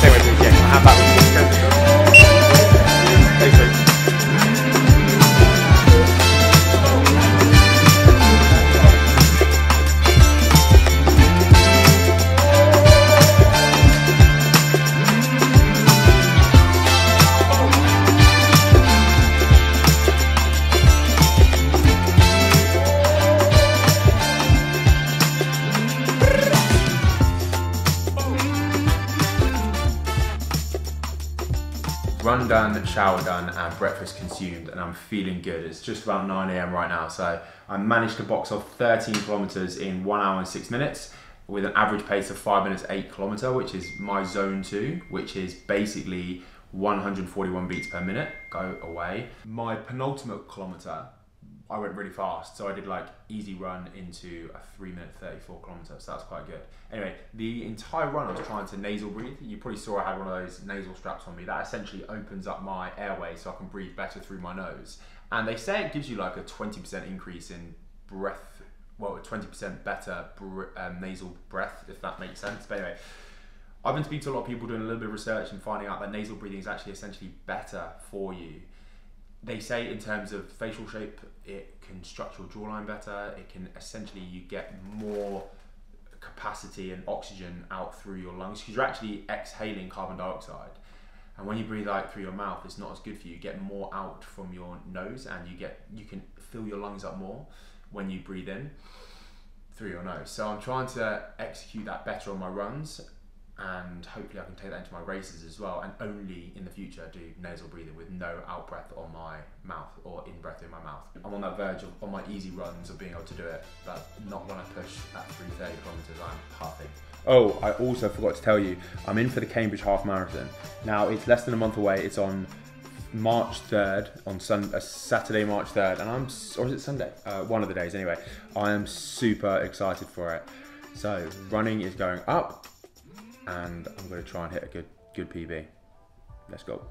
Saya. Run done, shower done, and breakfast consumed, and I'm feeling good. It's just about 9 a.m. right now, so I managed to box off 13 kilometers in one hour and six minutes with an average pace of five minutes eight kilometer, which is my zone two, which is basically 141 beats per minute. Go away. My penultimate kilometer I went really fast. So I did like easy run into a three minute 34 kilometers. So that's quite good. Anyway, the entire run I was trying to nasal breathe. You probably saw I had one of those nasal straps on me. That essentially opens up my airway so I can breathe better through my nose. And they say it gives you like a 20% increase in breath, well, 20% better um, nasal breath, if that makes sense. But anyway, I've been speaking to a lot of people doing a little bit of research and finding out that nasal breathing is actually essentially better for you they say in terms of facial shape, it can structure your jawline better. It can essentially you get more capacity and oxygen out through your lungs because you're actually exhaling carbon dioxide. And when you breathe out through your mouth, it's not as good for you. You get more out from your nose, and you get you can fill your lungs up more when you breathe in through your nose. So I'm trying to execute that better on my runs, and hopefully I can take that into my races as well and only in the future do nasal breathing with no out breath on my mouth or in breath in my mouth. I'm on that verge of on my easy runs of being able to do it but not when I push at 330 kilometers I'm perfect. Oh, I also forgot to tell you, I'm in for the Cambridge Half Marathon. Now it's less than a month away. It's on March 3rd on Sun, uh, Saturday, March 3rd, and I'm or is it Sunday? Uh, one of the days anyway. I am super excited for it. So running is going up and I'm going to try and hit a good good PB. Let's go.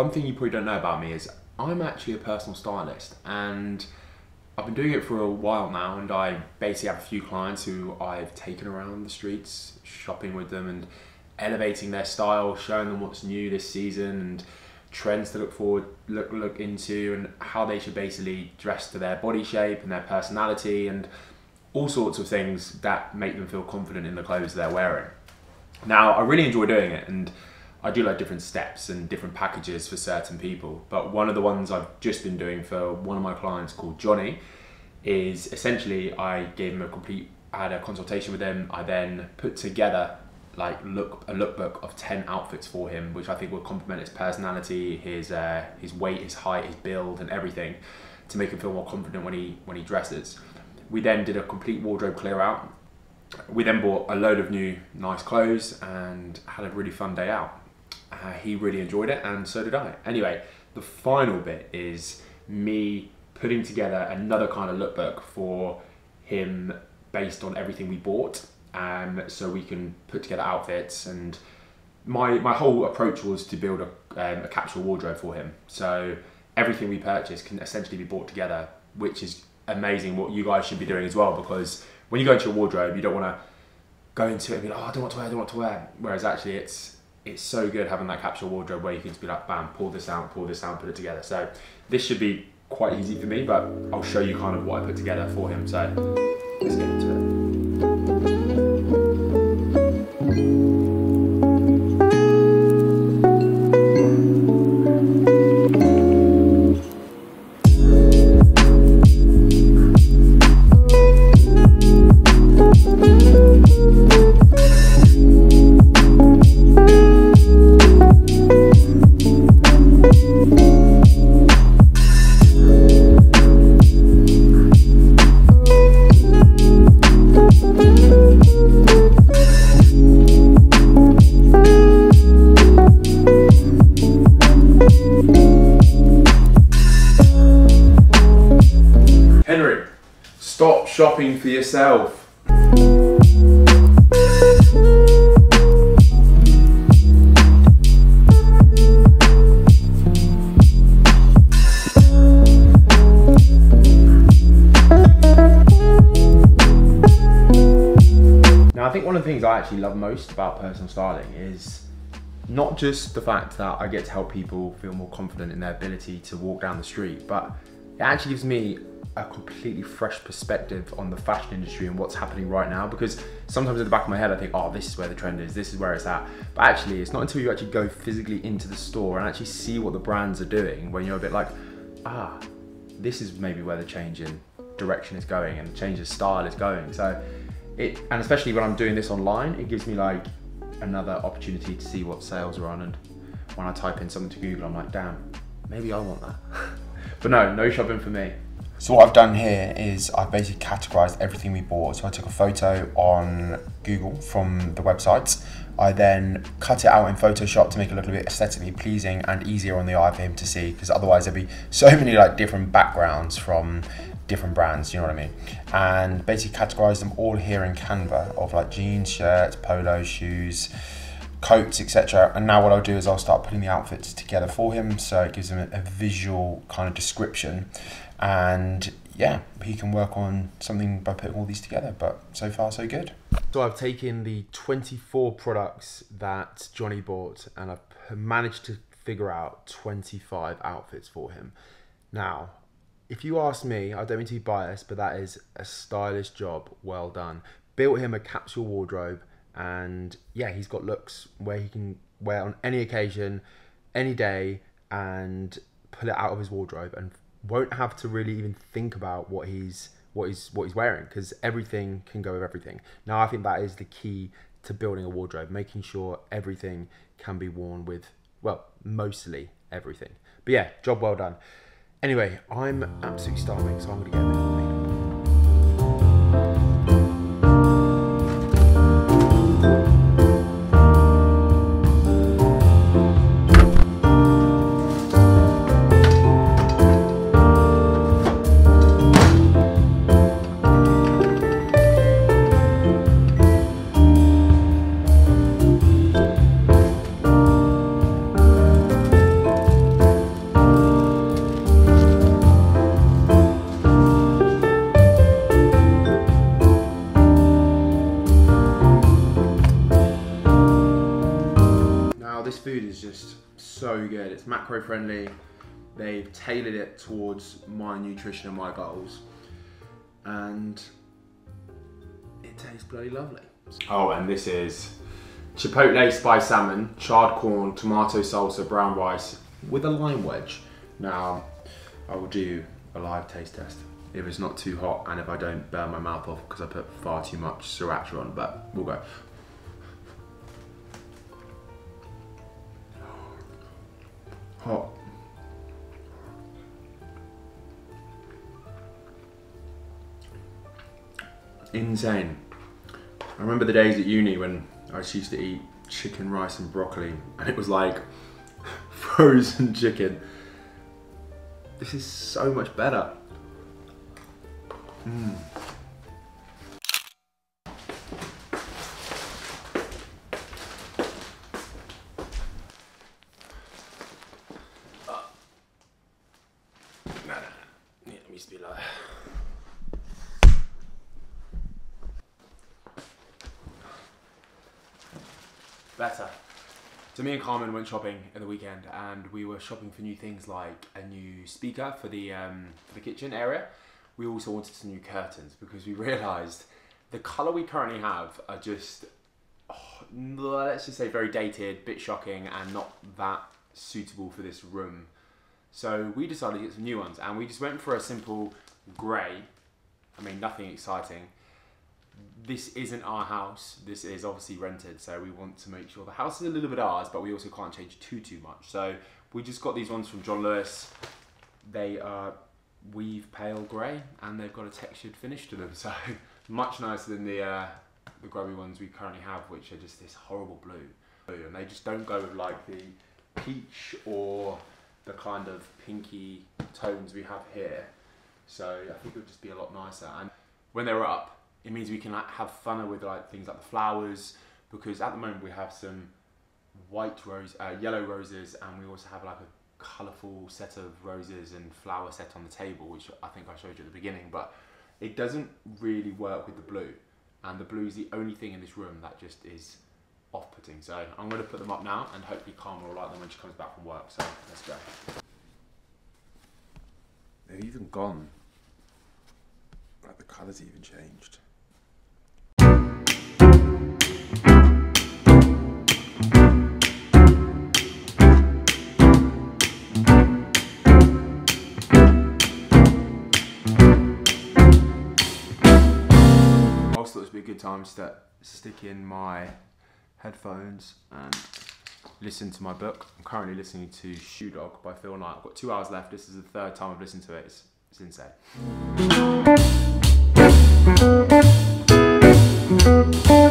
One thing you probably don't know about me is I'm actually a personal stylist and I've been doing it for a while now and I basically have a few clients who I've taken around the streets shopping with them and elevating their style, showing them what's new this season and trends to look forward look look into and how they should basically dress to their body shape and their personality and all sorts of things that make them feel confident in the clothes they're wearing. Now, I really enjoy doing it and I do like different steps and different packages for certain people. But one of the ones I've just been doing for one of my clients called Johnny is essentially I gave him a complete, I had a consultation with him. I then put together like look a lookbook of 10 outfits for him, which I think will complement his personality, his, uh, his weight, his height, his build and everything to make him feel more confident when he, when he dresses. We then did a complete wardrobe clear out. We then bought a load of new nice clothes and had a really fun day out uh, he really enjoyed it, and so did I. Anyway, the final bit is me putting together another kind of lookbook for him based on everything we bought, um, so we can put together outfits. And my my whole approach was to build a, um, a capsule wardrobe for him. So everything we purchase can essentially be bought together, which is amazing. What you guys should be doing as well, because when you go into your wardrobe, you don't want to go into it and be like, oh, I don't want to wear, I don't want to wear. Whereas actually, it's it's so good having that capsule wardrobe where you can just be like, bam, pull this out, pull this out, put it together. So this should be quite easy for me, but I'll show you kind of what I put together for him. So let's get into it. Shopping for yourself. Now, I think one of the things I actually love most about personal styling is not just the fact that I get to help people feel more confident in their ability to walk down the street, but it actually gives me a completely fresh perspective on the fashion industry and what's happening right now because sometimes in the back of my head I think, oh, this is where the trend is, this is where it's at. But actually, it's not until you actually go physically into the store and actually see what the brands are doing when you're a bit like, ah, this is maybe where the change in direction is going and the change of style is going. So it, and especially when I'm doing this online, it gives me like another opportunity to see what sales are on. And when I type in something to Google, I'm like, damn, maybe I want that. but no, no shopping for me. So what I've done here is I've basically categorized everything we bought. So I took a photo on Google from the websites. I then cut it out in Photoshop to make it look a bit aesthetically pleasing and easier on the eye for him to see because otherwise there'd be so many like different backgrounds from different brands, you know what I mean? And basically categorize them all here in Canva of like jeans, shirts, polo, shoes, coats, etc. And now what I'll do is I'll start putting the outfits together for him so it gives him a, a visual kind of description. And yeah, he can work on something by putting all these together. But so far, so good. So I've taken the 24 products that Johnny bought and I've managed to figure out 25 outfits for him. Now, if you ask me, I don't mean to be biased, but that is a stylish job. Well done. Built him a capsule wardrobe, and yeah, he's got looks where he can wear on any occasion, any day, and pull it out of his wardrobe, and won't have to really even think about what he's what he's what he's wearing because everything can go with everything. Now, I think that is the key to building a wardrobe, making sure everything can be worn with well, mostly everything. But yeah, job well done. Anyway, I'm absolutely starving, so I'm to get a bit so good. It's macro friendly. They've tailored it towards my nutrition and my goals. And it tastes bloody lovely. Oh, and this is chipotle spice salmon, charred corn, tomato salsa, brown rice with a lime wedge. Now, I will do a live taste test if it's not too hot and if I don't burn my mouth off because I put far too much sriracha on, but we'll go. Hot. Insane. I remember the days at uni when I used to eat chicken, rice, and broccoli, and it was like frozen chicken. This is so much better. Mm. No, no, no. Yeah, it used to be like. Better. So me and Carmen went shopping in the weekend, and we were shopping for new things like a new speaker for the um, for the kitchen area. We also wanted some new curtains because we realised the colour we currently have are just oh, let's just say very dated, bit shocking, and not that suitable for this room. So we decided to get some new ones, and we just went for a simple grey. I mean, nothing exciting. This isn't our house. This is obviously rented, so we want to make sure the house is a little bit ours, but we also can't change too too much. So we just got these ones from John Lewis. They are weave pale grey, and they've got a textured finish to them, so much nicer than the uh, the grubby ones we currently have, which are just this horrible blue. And they just don't go with like the peach or the kind of pinky tones we have here. So I think it would just be a lot nicer. And when they're up, it means we can like have fun with like things like the flowers because at the moment we have some white rose, uh, yellow roses, and we also have like a colourful set of roses and flower set on the table, which I think I showed you at the beginning. But it doesn't really work with the blue, and the blue is the only thing in this room that just is off-putting. So I'm going to put them up now, and hopefully Carmen will like them when she comes back from work. So let's go. They've even gone. Like the colours even changed. Thought this would be a good time to stick in my headphones and listen to my book. I'm currently listening to Shoe Dog by Phil Knight. I've got two hours left. This is the third time I've listened to it. It's, it's insane.